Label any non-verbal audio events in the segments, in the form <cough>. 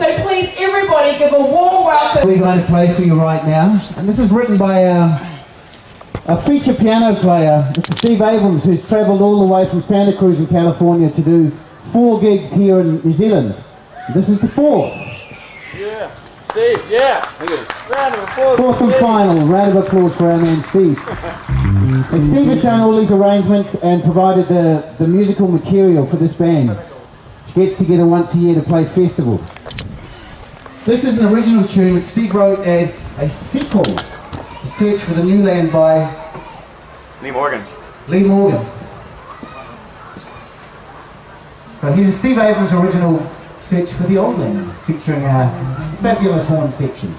So please, everybody, give a warm welcome. We're going to play for you right now. And this is written by uh, a feature piano player, Mr. Steve Abrams, who's travelled all the way from Santa Cruz in California to do four gigs here in New Zealand. This is the fourth. Yeah. Steve, yeah. Round of applause. Fourth and final. Round of applause for our man Steve. <laughs> And Steve has done all these arrangements and provided the, the musical material for this band, which gets together once a year to play festivals. This is an original tune which Steve wrote as a sequel to Search for the New Land by Lee Morgan. Lee Morgan. So here's Steve Abrams original Search for the Old Land, featuring a fabulous horn section.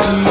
one.